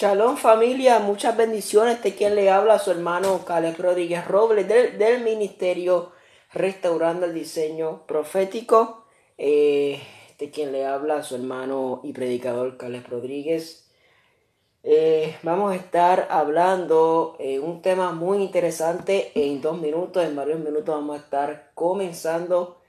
Shalom familia, muchas bendiciones de quien le habla a su hermano Caleb Rodríguez Robles del, ministerio Restaurando el Diseño Profético. Eh, de quien le habla a su hermano y predicador Caleb Rodríguez. Eh, vamos a estar hablando eh, un tema muy interesante en dos minutos, en varios minutos vamos a estar comenzando.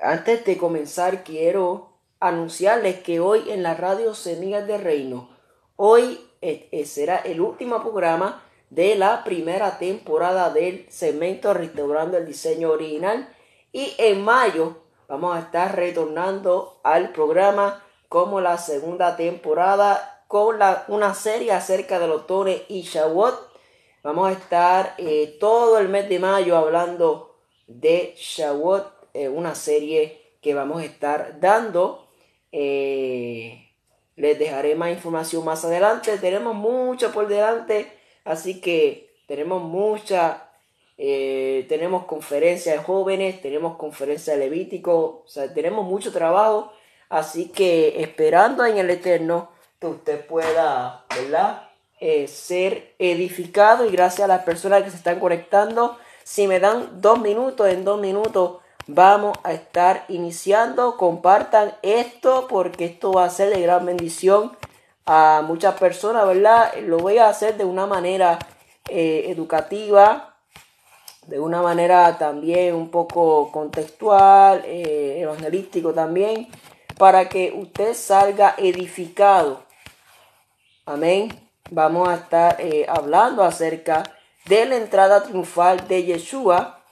antes de comenzar quiero anunciarles que hoy en la radio Semillas de Reino, hoy eh, eh, será el último programa de la primera temporada del segmento Restaurando el Diseño Original y en mayo vamos a estar retornando al programa como la segunda temporada con la, una serie acerca de los tones y Shavuot. Vamos a estar eh, todo el mes de mayo hablando de Shavuot, una serie que vamos a estar dando eh, les dejaré más información más adelante. Tenemos mucho por delante, así que tenemos mucha, eh, tenemos conferencias de jóvenes, tenemos conferencia de Levítico, o sea, tenemos mucho trabajo. Así que esperando en el Eterno que usted pueda, ¿verdad? Eh, ser edificado y gracias a las personas que se están conectando. Si me dan dos minutos, en dos minutos vamos a estar iniciando. Compartan esto porque esto va a ser de gran bendición a muchas personas, ¿verdad? Lo voy a hacer de una manera eh, educativa, de una manera también un poco contextual, eh, evangelístico también, para que usted salga edificado. Amén. Vamos a estar eh, hablando acerca de la entrada triunfal de Yeshua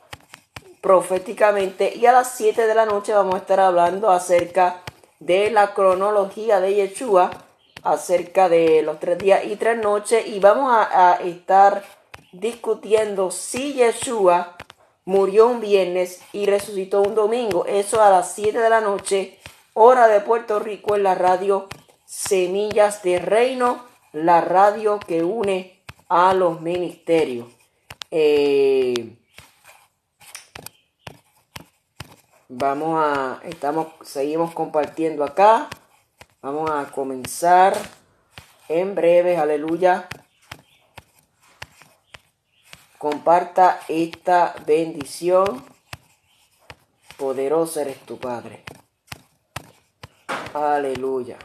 proféticamente y a las 7 de la noche vamos a estar hablando acerca de la cronología de Yeshua, acerca de los tres días y tres noches y vamos a, estar discutiendo si Yeshua murió un viernes y resucitó un domingo. Eso a las 7 de la noche, hora de Puerto Rico en la radio Semillas de Reino, la radio que une a los ministerios. Eh, Vamos a, estamos, seguimos compartiendo acá. Vamos a comenzar en breve, aleluya. Comparta esta bendición. Poderoso eres tu Padre. Aleluya.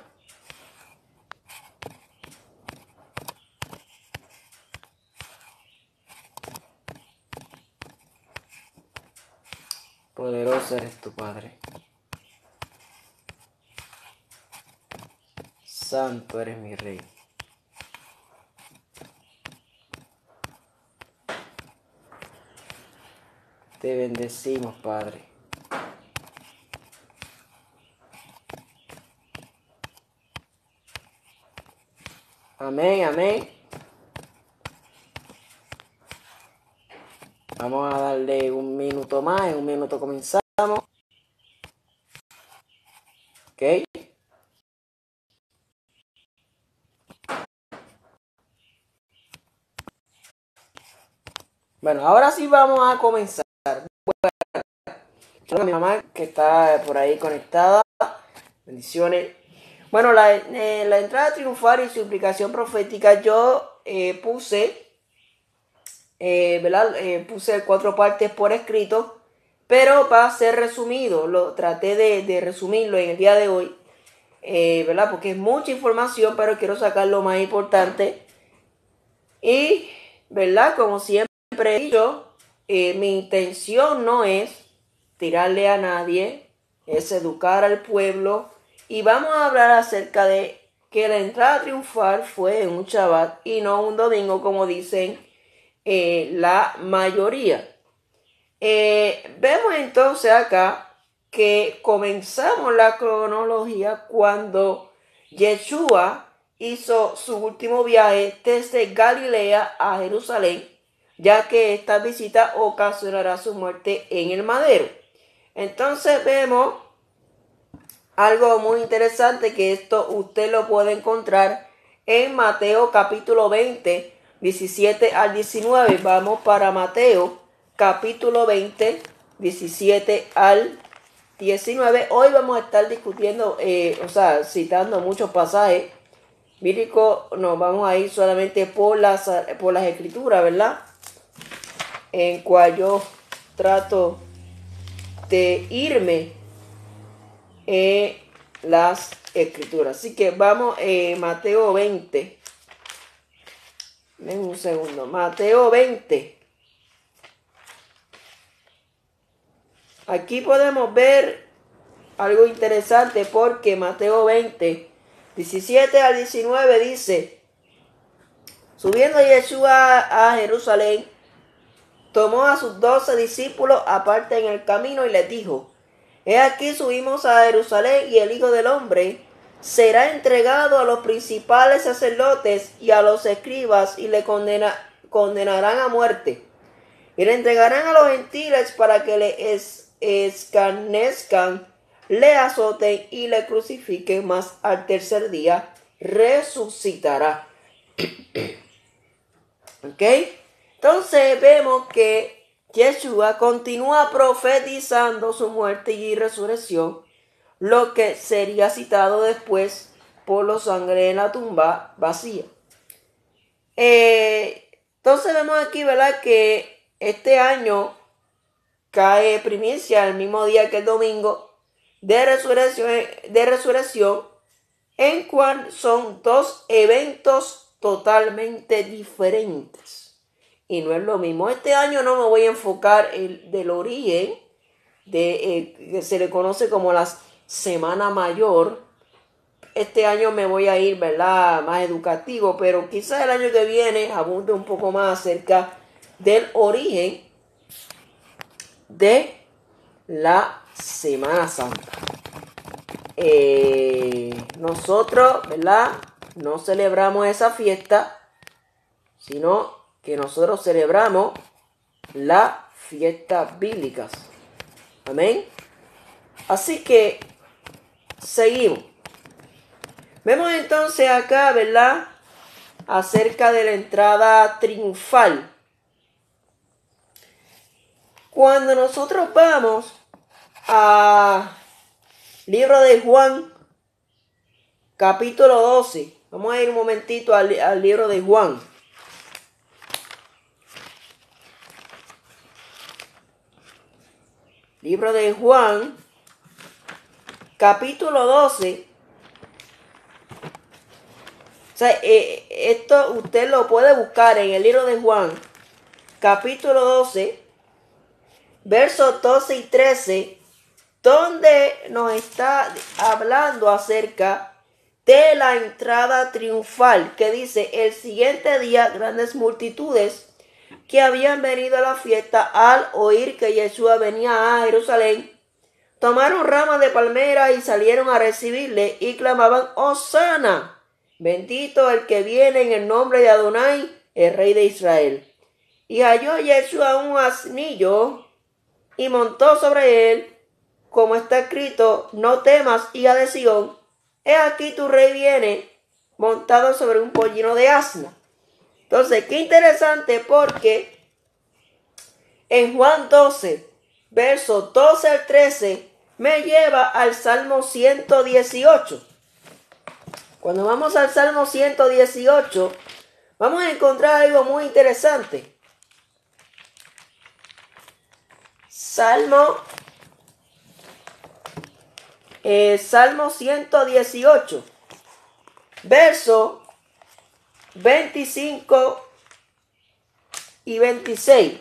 Eres tu Padre. Santo eres mi Rey. Te bendecimos, Padre. Amén, amén. Vamos a darle un minuto más, un minuto comenzamos. Ok. Bueno, ahora sí vamos a comenzar. Bueno, mi mamá que está por ahí conectada. Bendiciones. Bueno, la, eh, la entrada triunfal y su implicación profética, yo eh, puse eh, ¿verdad? Eh, puse cuatro partes por escrito, pero va a ser resumido, lo traté de, resumirlo en el día de hoy, ¿verdad? Porque es mucha información, pero quiero sacar lo más importante. Y, ¿verdad? Como siempre he dicho, mi intención no es tirarle a nadie, es educar al pueblo. Y vamos a hablar acerca de que la entrada triunfal fue en un Shabbat y no un domingo, como dicen eh, la mayoría. Eh, vemos entonces acá que comenzamos la cronología cuando Yeshua hizo su último viaje desde Galilea a Jerusalén, ya que esta visita ocasionará su muerte en el madero. Entonces vemos algo muy interesante que esto usted lo puede encontrar en Mateo capítulo 20, 17 al 19. Vamos para Mateo capítulo 20, 17 al 19. Hoy vamos a estar discutiendo, eh, o sea, citando muchos pasajes bíblico nos vamos a ir solamente por las, por las escrituras, ¿verdad? En cual yo trato de irme en las escrituras. Así que vamos, eh, Mateo 20. Ven un segundo. Mateo 20. Aquí podemos ver algo interesante porque Mateo 20, 17 al 19 dice, subiendo Yeshua a Jerusalén, tomó a sus doce discípulos aparte en el camino y les dijo, He aquí subimos a Jerusalén y el Hijo del Hombre será entregado a los principales sacerdotes y a los escribas y le condenarán a muerte. Y le entregarán a los gentiles para que le escarnezcan, le azoten y le crucifiquen, mas al tercer día resucitará. ¿Ok? Entonces vemos que Yeshua continúa profetizando su muerte y resurrección, lo que sería citado después por los sangre en la tumba vacía. Eh, entonces vemos aquí, ¿verdad? Que este año cae primicia el mismo día que el domingo de resurrección, de resurrección en cual son dos eventos totalmente diferentes y no es lo mismo. Este año no me voy a enfocar el del origen de eh, que se le conoce como la semana mayor. Este año me voy a ir, ¿verdad? Más educativo, pero quizás el año que viene abunde un poco más acerca del origen de la Semana Santa. Eh, nosotros, ¿verdad? No celebramos esa fiesta, sino que nosotros celebramos las fiestas bíblicas. Amén. Así que seguimos. Vemos entonces acá, ¿verdad? Acerca de la entrada triunfal. Cuando nosotros vamos a libro de Juan, capítulo 12, vamos a ir un momentito al, al libro de Juan. Libro de Juan, capítulo 12. O sea, eh, esto usted lo puede buscar en el libro de Juan, capítulo 12, versos 12 y 13, donde nos está hablando acerca de la entrada triunfal, que dice, el siguiente día grandes multitudes que habían venido a la fiesta al oír que Yeshua venía a Jerusalén, tomaron ramas de palmera y salieron a recibirle y clamaban, Osana, bendito el que viene en el nombre de Adonai, el rey de Israel. Y halló Yeshua un asnillo y montó sobre él, como está escrito, no temas, hija de Sión, he aquí tu rey viene montado sobre un pollino de asna. Entonces, qué interesante porque en Juan 12, versos 12 al 13, me lleva al Salmo 118. Cuando vamos al Salmo 118, vamos a encontrar algo muy interesante. Salmo, eh, Salmo 118, verso 25 y 26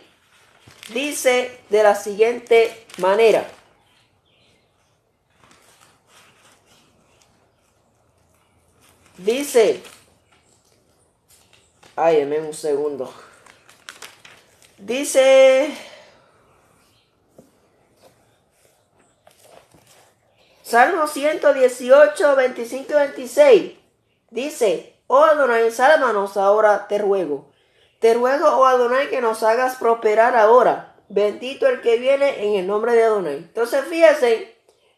dice de la siguiente manera. Dice, ay, un segundo. Dice, Salmo 118, 25 y 26. Dice, Oh Adonai, sálvanos ahora, te ruego. Te ruego, oh Adonai, que nos hagas prosperar ahora. Bendito el que viene en el nombre de Adonai. Entonces fíjense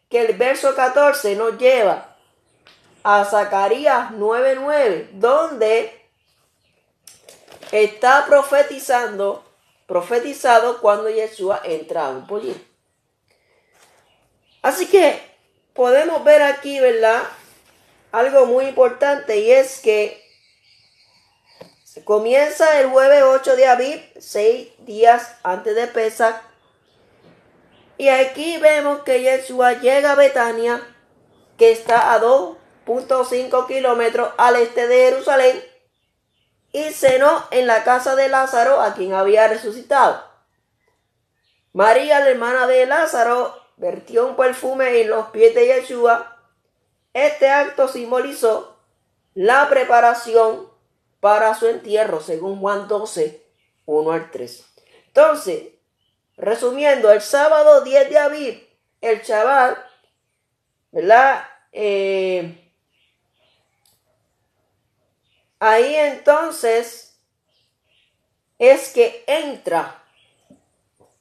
que el verso 14 nos lleva a Zacarías 9:9, donde está profetizando, profetizado cuando Yeshua entra a un. Así que podemos ver aquí, ¿verdad? Algo muy importante y es que comienza el jueves 8 de abril, seis días antes de Pesach. Y aquí vemos que Yeshua llega a Betania, que está a 2.5 kilómetros al este de Jerusalén, y cenó en la casa de Lázaro, a quien había resucitado. María, la hermana de Lázaro, vertió un perfume en los pies de Yeshua. Este acto simbolizó la preparación para su entierro, según Juan 12, 1 al 3. Entonces, resumiendo, el sábado 10 de abril, el chaval, ¿verdad? Eh, ahí entonces es que entra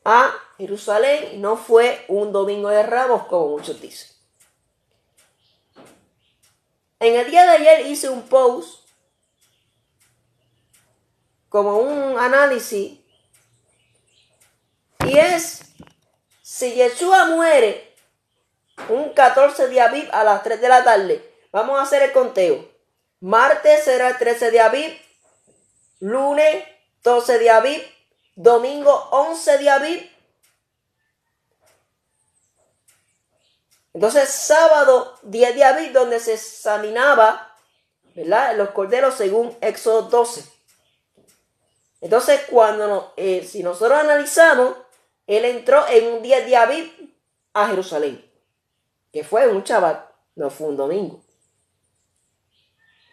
a Jerusalén no fue un domingo de ramos como muchos dicen. En el día de ayer hice un post como un análisis y es si Yeshua muere un 14 de Aviv a las 3 de la tarde, vamos a hacer el conteo. Martes será el 13 de Aviv, lunes 12 de Aviv, domingo 11 de Aviv. Entonces sábado 10 de Aviv donde se examinaba ¿verdad? los corderos según Éxodo 12. Entonces, cuando eh, si nosotros analizamos, él entró en un día de Aviv a Jerusalén, que fue un chaval, no fue un domingo.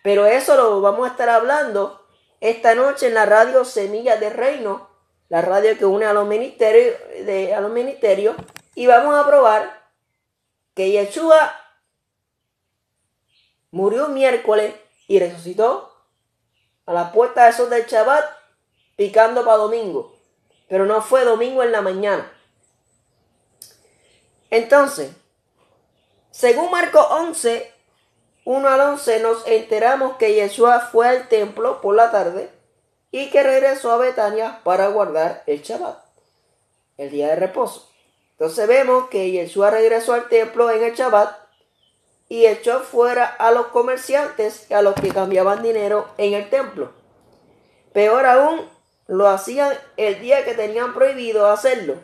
Pero eso lo vamos a estar hablando esta noche en la radio Semillas de Reino, la radio que une a los ministerios, de, a los ministerios y vamos a probar que Yeshua murió miércoles y resucitó a la puerta de esos del Shabbat picando para domingo, pero no fue domingo en la mañana. Entonces, según Marcos 11, 1 al 11, nos enteramos que Yeshua fue al templo por la tarde y que regresó a Betania para guardar el Shabbat, el día de reposo. Entonces vemos que Yeshua regresó al templo en el Shabbat y echó fuera a los comerciantes a los que cambiaban dinero en el templo. Peor aún, lo hacían el día que tenían prohibido hacerlo.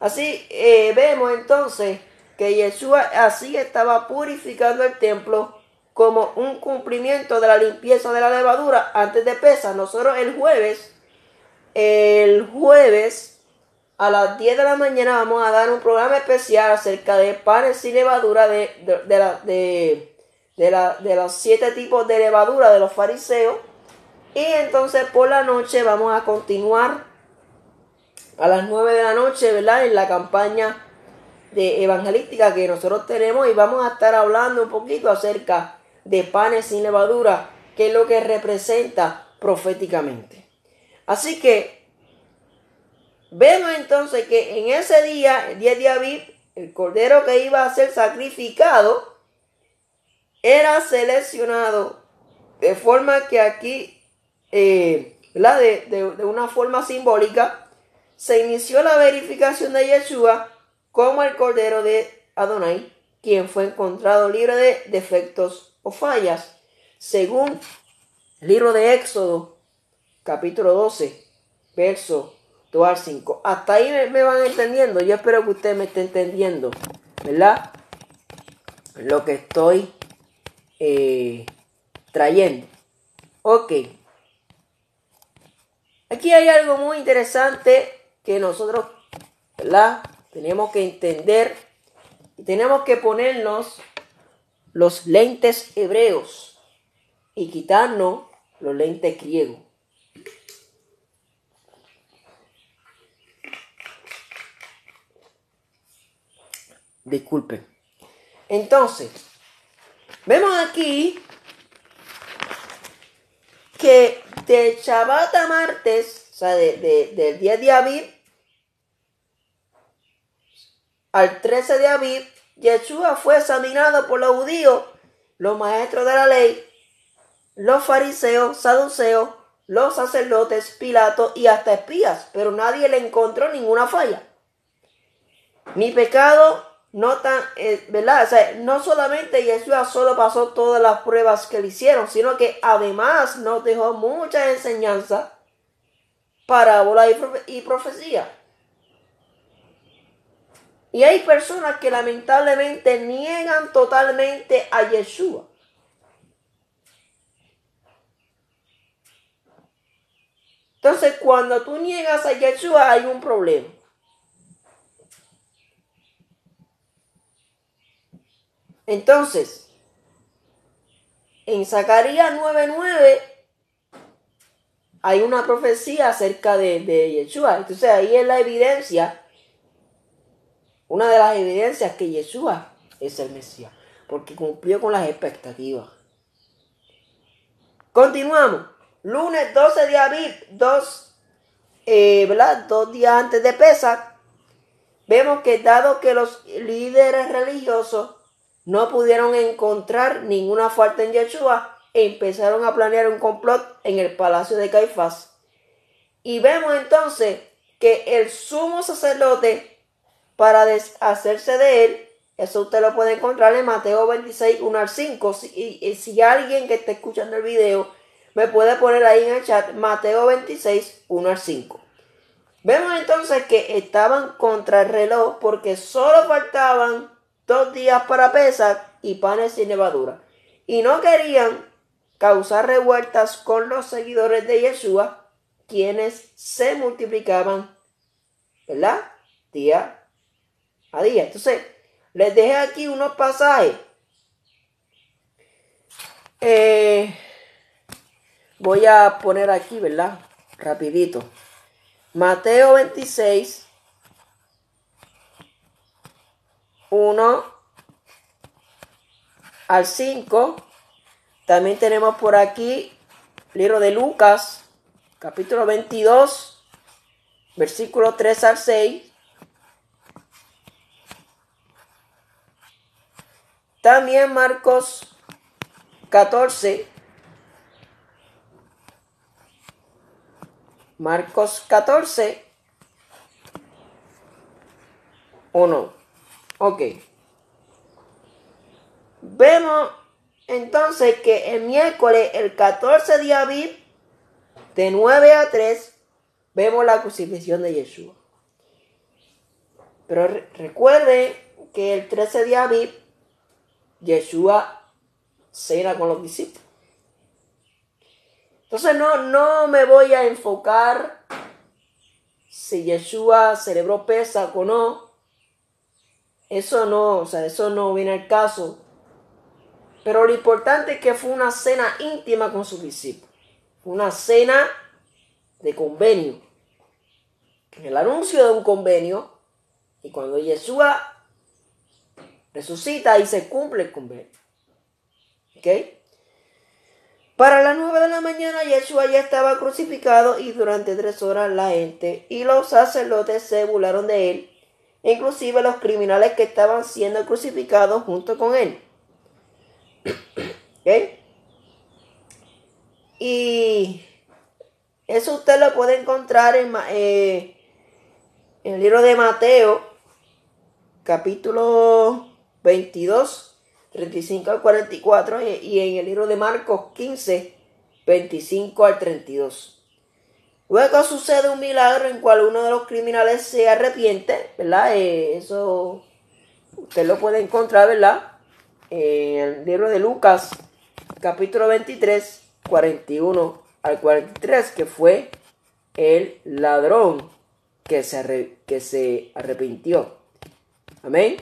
Así eh, vemos entonces que Yeshua así estaba purificando el templo como un cumplimiento de la limpieza de la levadura antes de pesa. Nosotros el jueves, el jueves a las 10 de la mañana vamos a dar un programa especial acerca de panes sin levadura de, de, de los siete tipos de levadura de los fariseos y entonces por la noche vamos a continuar a las 9 de la noche, ¿verdad? En la campaña de evangelística que nosotros tenemos y vamos a estar hablando un poquito acerca de panes sin levadura, que es lo que representa proféticamente. Así que vemos entonces que en ese día, el día de Aviv, el cordero que iba a ser sacrificado era seleccionado de forma que aquí eh, de, de, una forma simbólica, se inició la verificación de Yeshua como el Cordero de Adonai, quien fue encontrado libre de defectos o fallas, según el libro de Éxodo, capítulo 12, verso 2 al 5. Hasta ahí me, van entendiendo. Yo espero que usted me esté entendiendo, ¿verdad? Lo que estoy eh, trayendo. Ok. Aquí hay algo muy interesante que nosotros, ¿verdad? Tenemos que entender tenemos que ponernos los lentes hebreos y quitarnos los lentes griegos. Disculpen. Entonces, vemos aquí que de Shabbat a martes, o sea, de, del día de Aviv al 13 de Aviv, Yeshua fue examinado por los judíos, los maestros de la ley, los fariseos, saduceos, los sacerdotes, Pilato y hasta espías, pero nadie le encontró ninguna falla. Ni pecado no tan, eh, ¿verdad? No solamente Yeshua solo pasó todas las pruebas que le hicieron, sino que además nos dejó muchas enseñanzas, parábola y, y profecía. Y hay personas que lamentablemente niegan totalmente a Yeshua. Entonces, cuando tú niegas a Yeshua, hay un problema. Entonces, en Zacarías 9:9 hay una profecía acerca de, de Yeshua. Entonces, ahí es la evidencia, una de las evidencias que Yeshua es el Mesías, porque cumplió con las expectativas. Continuamos. Lunes 12 de abril, dos, eh, ¿verdad? dos días antes de Pesach, vemos que dado que los líderes religiosos no pudieron encontrar ninguna falta en Yeshua, empezaron a planear un complot en el palacio de Caifás. Y vemos entonces que el sumo sacerdote, para deshacerse de él, eso usted lo puede encontrar en Mateo 26, 1 al 5. y si alguien que esté escuchando el video me puede poner ahí en el chat Mateo 26, 1 al 5. Vemos entonces que estaban contra el reloj porque solo faltaban dos días para pesar y panes sin levadura. Y no querían causar revueltas con los seguidores de Yeshua, quienes se multiplicaban, ¿verdad? Día a día. Entonces, les dejé aquí unos pasajes. Eh, voy a poner aquí, ¿verdad? Rapidito. Mateo 26, 1 al 5. También tenemos por aquí libro de Lucas, capítulo 22, versículo 3 al 6. También Marcos 14, Marcos 14. ¿O no? Ok. Vemos entonces que el miércoles, el 14 de abril, de 9 a 3, vemos la crucifixión de Yeshua. Pero recuerde que el 13 de abril, Yeshua cena con los discípulos. Entonces no, no me voy a enfocar si Yeshua celebró pesa o no. Eso no, o sea, eso no viene al caso. Pero lo importante es que fue una cena íntima con sus discípulos. Una cena de convenio. El anuncio de un convenio. Y cuando Yeshua resucita y se cumple el convenio. ¿Ok? Para las nueve de la mañana Yeshua ya estaba crucificado y durante tres horas la gente y los sacerdotes se burlaron de él, inclusive los criminales que estaban siendo crucificados junto con él. Y eso usted lo puede encontrar en, eh, el libro de Mateo, capítulo 22 35 al 44 y en el libro de Marcos 15, 25 al 32. Luego sucede un milagro en cual uno de los criminales se arrepiente, ¿verdad? Eh, eso usted lo puede encontrar, ¿verdad? En el libro de Lucas, capítulo 23, 41 al 43, que fue el ladrón que se, que se arrepintió. Amén.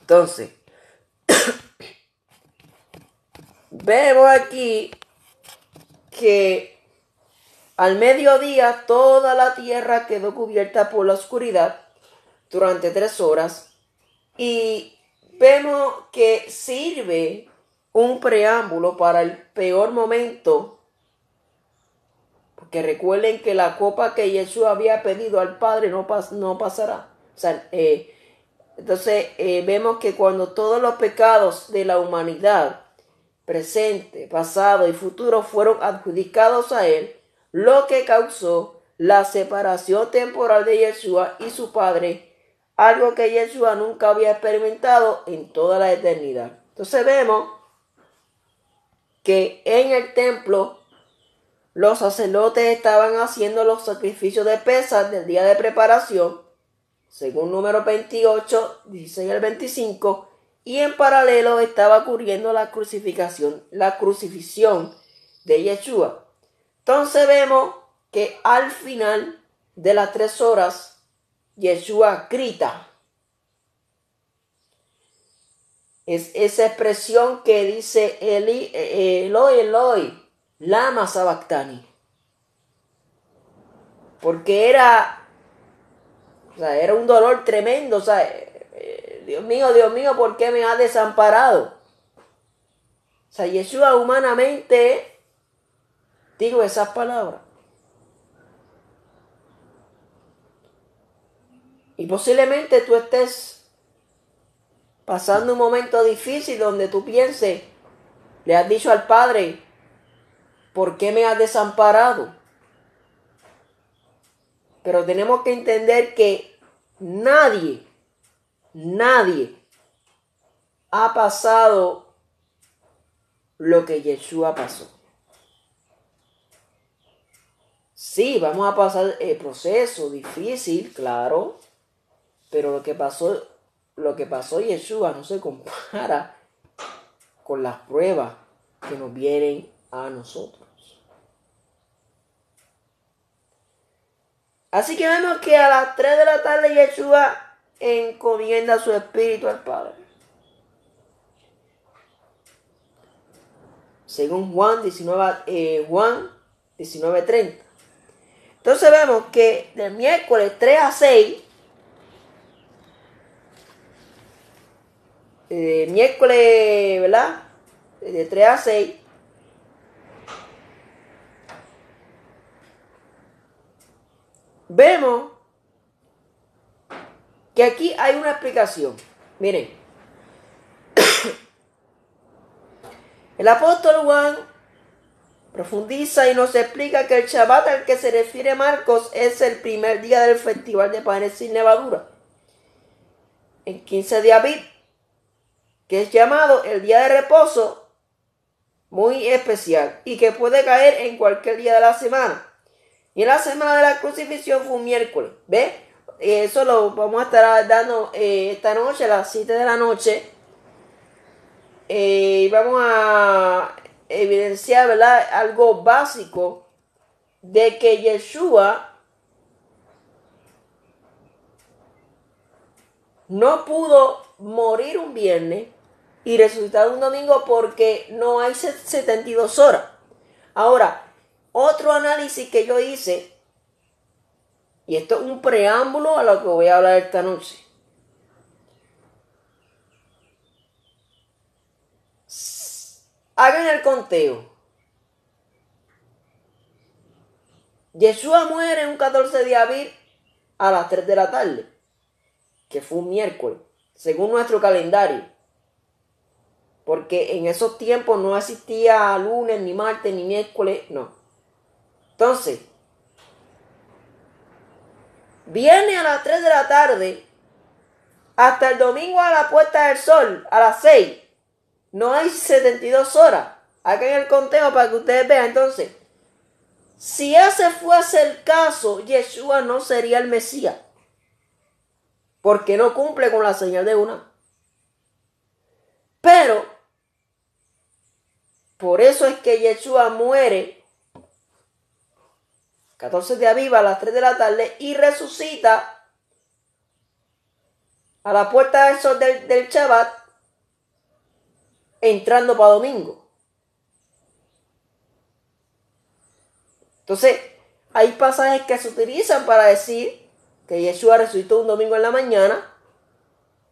Entonces, Vemos aquí que al mediodía toda la tierra quedó cubierta por la oscuridad durante tres horas y vemos que sirve un preámbulo para el peor momento porque recuerden que la copa que Jesús había pedido al Padre no, no pasará. Eh, entonces eh, vemos que cuando todos los pecados de la humanidad presente, pasado y futuro fueron adjudicados a él, lo que causó la separación temporal de Yeshua y su Padre algo que Yeshua nunca había experimentado en toda la eternidad. Entonces vemos que en el templo los sacerdotes estaban haciendo los sacrificios de pesas del día de preparación, según número 28, 16 al 25, y en paralelo estaba ocurriendo la crucificación, la crucifixión de Yeshua. Entonces vemos que al final de las tres horas, Yeshua grita. Es esa expresión que dice Eli, eh, Eloi, Eloi, lama sabactani. Porque era, era un dolor tremendo, eh, Dios mío, Dios mío, ¿por qué me ha desamparado? O sea, Yeshua humanamente digo esas palabras. Y posiblemente tú estés pasando un momento difícil donde tú pienses, le has dicho al Padre, ¿por qué me has desamparado? Pero tenemos que entender que nadie, nadie ha pasado lo que Yeshua pasó. Sí, vamos a pasar el proceso difícil, claro, pero lo que pasó, lo que pasó Yeshua no se compara con las pruebas que nos vienen a nosotros. Así que vemos que a las 3 de la tarde Yeshua encomienda su espíritu al Padre. Según Juan 19, eh, Juan 19:30. Entonces vemos que del miércoles 3 a 6 eh, miércoles, ¿verdad? De 3 a 6. Vemos que aquí hay una explicación. Miren, el apóstol Juan profundiza y nos explica que el Shabbat al que se refiere Marcos es el primer día del festival de panes sin levadura. En 15 de abril que es llamado el día de reposo muy especial y que puede caer en cualquier día de la semana. Y en la semana de la crucifixión fue un miércoles. ¿Ve? Eso lo vamos a estar dando eh, esta noche a las 7 de la noche. Eh, vamos a evidenciar algo básico de que Yeshua no pudo morir un viernes y resucitar un domingo porque no hay 72 horas. Ahora, otro análisis que yo hice, y esto es un preámbulo a lo que voy a hablar esta noche. Hagan el conteo. Yeshua muere un 14 de abril a las 3 de la tarde, que fue un miércoles, según nuestro calendario porque en esos tiempos no existía lunes, ni martes, ni miércoles, no. Entonces, viene a las 3 de la tarde hasta el domingo a la puesta del sol, a las 6. No hay 72 horas. Hagan el conteo para que ustedes vean. Entonces, si ese fuese el caso, Yeshua no sería el Mesías. Porque no cumple con la señal de una. Pero por eso es que Yeshua muere 14 de Aviva a las 3 de la tarde y resucita a la puerta del sol del, del Shabbat entrando para domingo. Entonces, hay pasajes que se utilizan para decir que Yeshua resucitó un domingo en la mañana.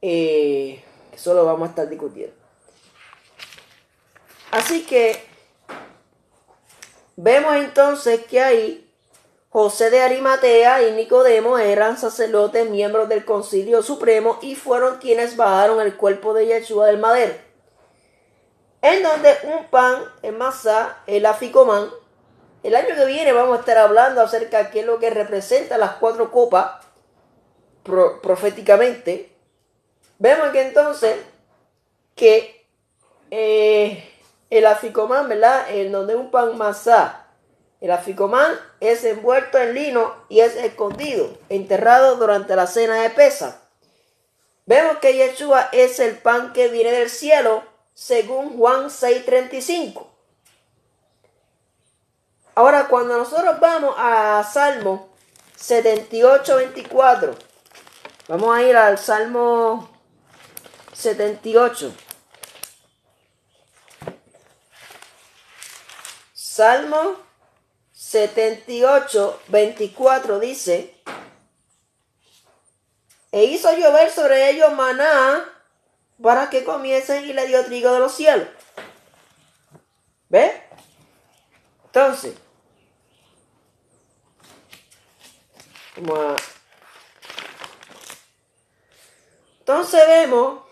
Eh, eso lo vamos a estar discutiendo. Así que vemos entonces que ahí José de Arimatea y Nicodemo eran sacerdotes, miembros del Concilio Supremo y fueron quienes bajaron el cuerpo de Yeshua del madero. En donde un pan en masa, el aficomán. El año que viene vamos a estar hablando acerca de qué es lo que representa las cuatro copas proféticamente, vemos que entonces que eh, el aficomán, ¿verdad? El donde un pan masá, el aficomán es envuelto en lino y es escondido, enterrado durante la cena de pesa. Vemos que Yeshua es el pan que viene del cielo, según Juan 6:35. Ahora, cuando nosotros vamos a Salmo 78, 24, vamos a ir al Salmo 78. Salmo 78, 24 dice, e hizo llover sobre ellos maná para que comiesen y le dio trigo de los cielos. ¿Ve? Entonces, Entonces vemos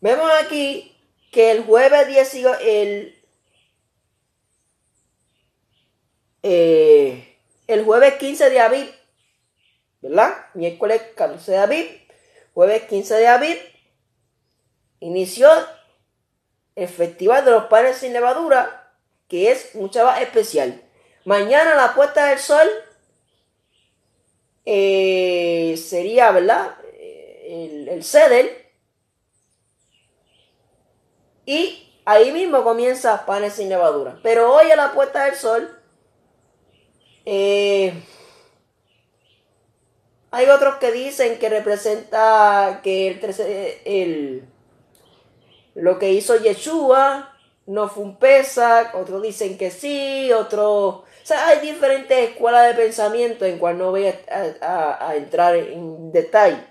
Vemos aquí que el jueves 18, el, eh, el jueves 15 de Aviv, ¿verdad? Miércoles 14 de Aviv, jueves 15 de Aviv, inició el Festival de los Padres sin Levadura, que es un chaval especial. Mañana la puesta del sol eh, sería, ¿verdad? El, el ceder. Y ahí mismo comienza panes sin levadura. Pero hoy a la puesta del sol, eh, hay otros que dicen que representa que el, lo que hizo Yeshua no fue un Pesach, otros dicen que sí, otros... O sea, hay diferentes escuelas de pensamiento en cual no voy a, entrar en detalle.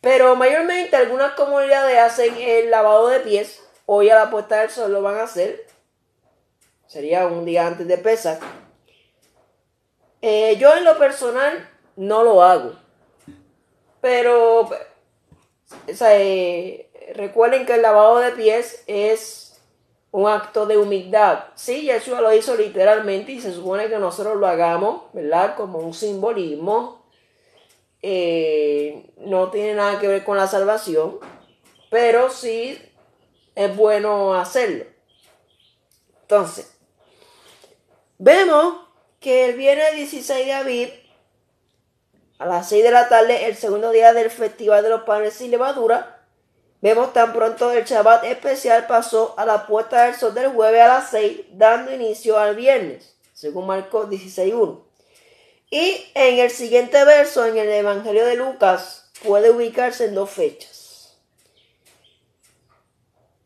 Pero mayormente algunas comunidades hacen el lavado de pies. Hoy a la puesta del sol lo van a hacer. Sería un día antes de Pesach. Eh, yo en lo personal no lo hago. Pero, eh, recuerden que el lavado de pies es un acto de humildad. Sí, Yeshua lo hizo literalmente y se supone que nosotros lo hagamos, ¿verdad? Como un simbolismo. Eh, no tiene nada que ver con la salvación, pero sí es bueno hacerlo. Entonces, vemos que el viernes 16 de abril, a las 6 de la tarde, el segundo día del Festival de los Panes sin Levadura, Vemos tan pronto el Shabbat especial pasó a la puerta del sol del jueves a las 6, dando inicio al viernes, según Marcos 16.1. Y en el siguiente verso, en el Evangelio de Lucas, puede ubicarse en dos fechas.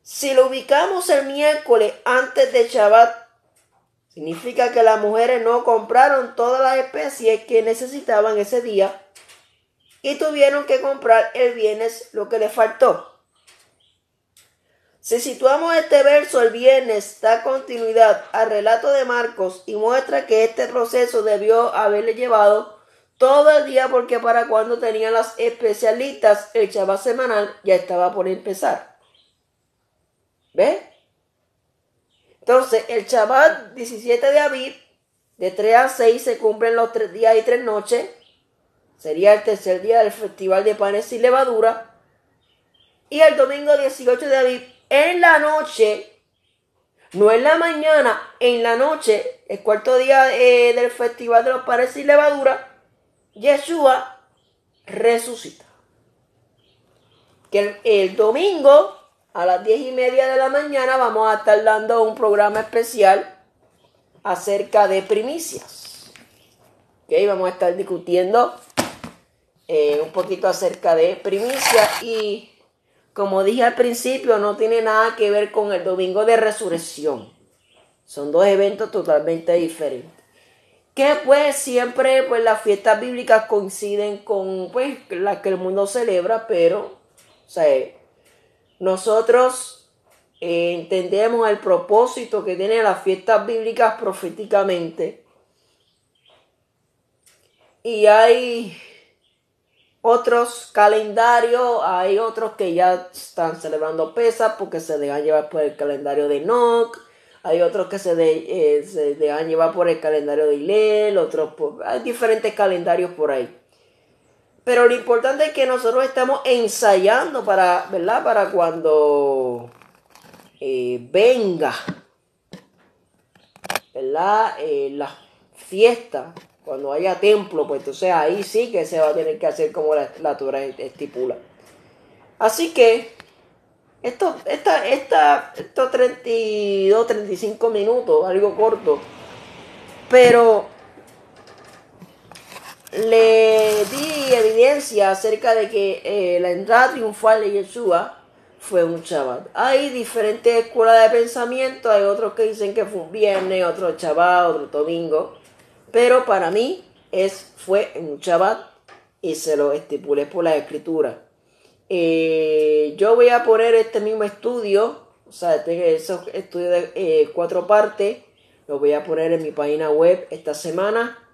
Si lo ubicamos el miércoles antes de Shabbat, significa que las mujeres no compraron todas las especies que necesitaban ese día y tuvieron que comprar el viernes lo que les faltó. Si situamos este verso el viernes, da continuidad al relato de Marcos y muestra que este proceso debió haberle llevado todo el día porque para cuando tenían las especialistas el Shabbat semanal ya estaba por empezar. ¿Ve? Entonces, el Shabbat 17 de abril, de 3 a 6 se cumplen los tres días y tres noches. Sería el tercer día del Festival de Panes y Levadura. Y el domingo 18 de abril en la noche, no en la mañana, en la noche, el cuarto día eh, del festival de los panes y levadura, Yeshua resucita. Que el, domingo a las diez y media de la mañana vamos a estar dando un programa especial acerca de primicias. Okay, vamos a estar discutiendo eh, un poquito acerca de primicias y como dije al principio, no tiene nada que ver con el domingo de resurrección. Son dos eventos totalmente diferentes. Que pues siempre pues las fiestas bíblicas coinciden con pues las que el mundo celebra, pero o sea, nosotros eh, entendemos el propósito que tienen las fiestas bíblicas proféticamente. Y hay otros calendarios, hay otros que ya están celebrando pesas porque se dejan llevar por el calendario de Enoch. hay otros que se, de, eh, se dejan llevar por el calendario de Ilel, otros por, hay diferentes calendarios por ahí. Pero lo importante es que nosotros estamos ensayando para, ¿verdad? Para cuando eh, venga, ¿verdad? Eh, la fiesta, cuando haya templo, pues entonces ahí sí que se va a tener que hacer como la, la Torah estipula. Así que esto, esta, esta, estos 32, 35 minutos, algo corto, pero le acerca de que eh, la entrada triunfal de Yeshua fue un Shabbat. Hay diferentes escuelas de pensamiento, hay otros que dicen que fue un viernes, otro Shabbat, otro domingo, pero para mí es, fue un Shabbat y se lo estipulé por la escritura. Eh, yo voy a poner este mismo estudio, o sea, este, esos estudios de eh, cuatro partes, lo voy a poner en mi página web esta semana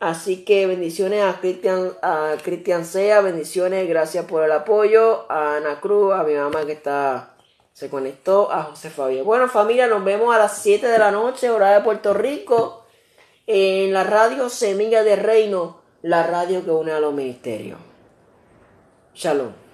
Así que bendiciones a Cristian, a Cristian Sea, bendiciones, gracias por el apoyo, a Ana Cruz, a mi mamá que está, se conectó, a José Fabián. Bueno familia, nos vemos a las 7 de la noche, hora de Puerto Rico, en la radio Semilla de Reino, la radio que une a los ministerios. Shalom.